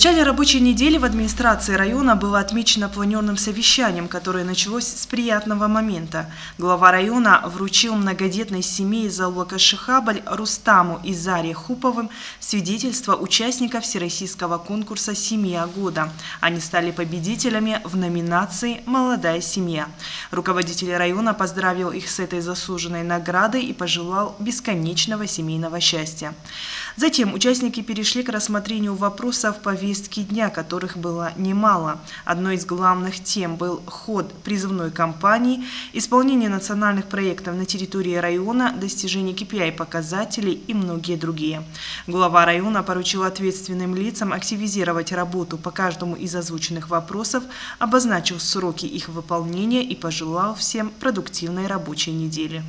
В начале рабочей недели в администрации района было отмечено планерным совещанием, которое началось с приятного момента. Глава района вручил многодетной семье из Аллака Шихабль Рустаму и Заре Хуповым свидетельство участников Всероссийского конкурса «Семья года». Они стали победителями в номинации «Молодая семья». Руководитель района поздравил их с этой заслуженной наградой и пожелал бесконечного семейного счастья. Затем участники перешли к рассмотрению вопросов по повестки дня, которых было немало. Одной из главных тем был ход призывной кампании, исполнение национальных проектов на территории района, достижение KPI-показателей и многие другие. Глава района поручил ответственным лицам активизировать работу по каждому из озвученных вопросов, обозначил сроки их выполнения и пожелал всем продуктивной рабочей недели.